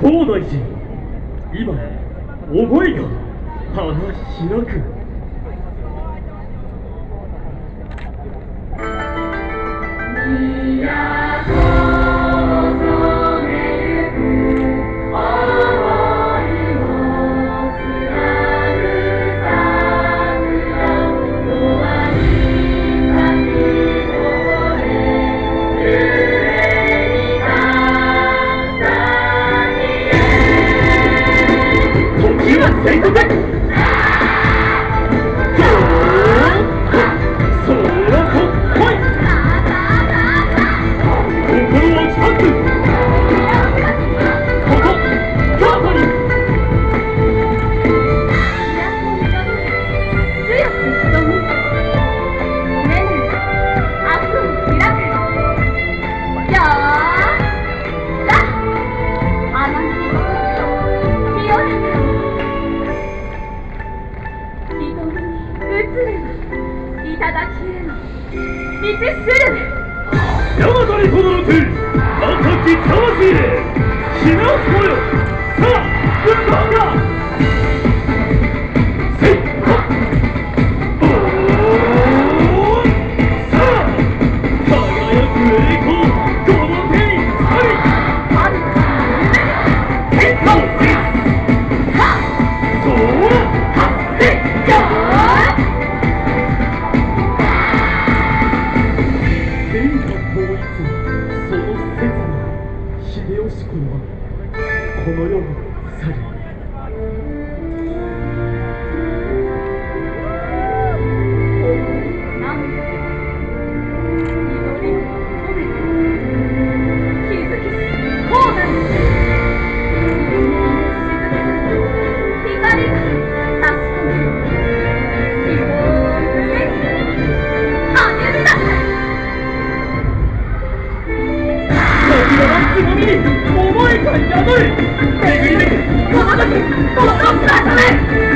河内今思いが花開く。Take the 水するヤマトに轟く赤き魂へ。死なすもよ。この世も去り。のつぼみ思いが宿る巡り巡この時この姿で